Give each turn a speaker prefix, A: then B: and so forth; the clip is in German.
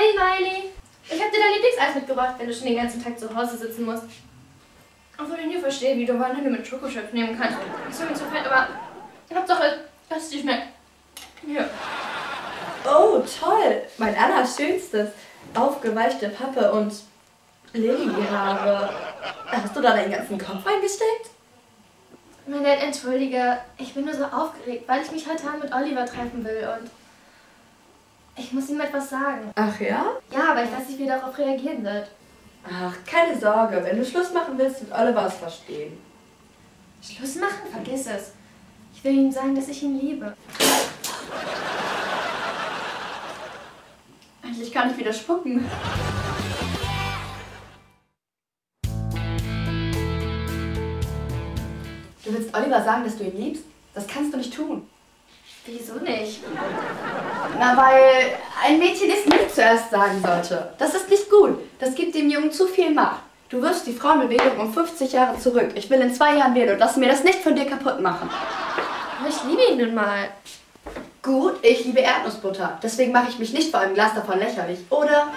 A: Hey Miley, ich hab dir dein Lieblingseis mitgebracht, wenn du schon den ganzen Tag zu Hause sitzen musst. Obwohl ich nie verstehe, wie du Vanille mit Schokochips nehmen kannst. Ich soll mir zu fett, aber Hauptsache, dass es dir schmeckt. Hier.
B: Oh, toll. Mein allerschönstes. Aufgeweichte Pappe und Lillyhaare. Hast du da deinen ganzen Kopf eingesteckt?
A: Mein Dad, entschuldige, ich bin nur so aufgeregt, weil ich mich heute Abend mit Oliver treffen will und ich muss ihm etwas sagen.
B: Ach ja?
A: Ja, aber ich weiß nicht, wie er darauf reagieren wird.
B: Ach, keine Sorge. Wenn du Schluss machen willst, wird Oliver es verstehen.
A: Schluss machen? Vergiss es. Ich will ihm sagen, dass ich ihn liebe.
B: Endlich kann ich wieder spucken. Du willst Oliver sagen, dass du ihn liebst? Das kannst du nicht tun.
A: Wieso nicht?
B: Na, weil ein Mädchen es nicht zuerst sagen sollte. Das ist nicht gut. Das gibt dem Jungen zu viel Macht. Du wirst die Frauenbewegung um 50 Jahre zurück. Ich will in zwei Jahren wählen und lass mir das nicht von dir kaputt machen.
A: Aber ich liebe ihn nun mal.
B: Gut, ich liebe Erdnussbutter. Deswegen mache ich mich nicht vor einem Glas davon lächerlich, oder?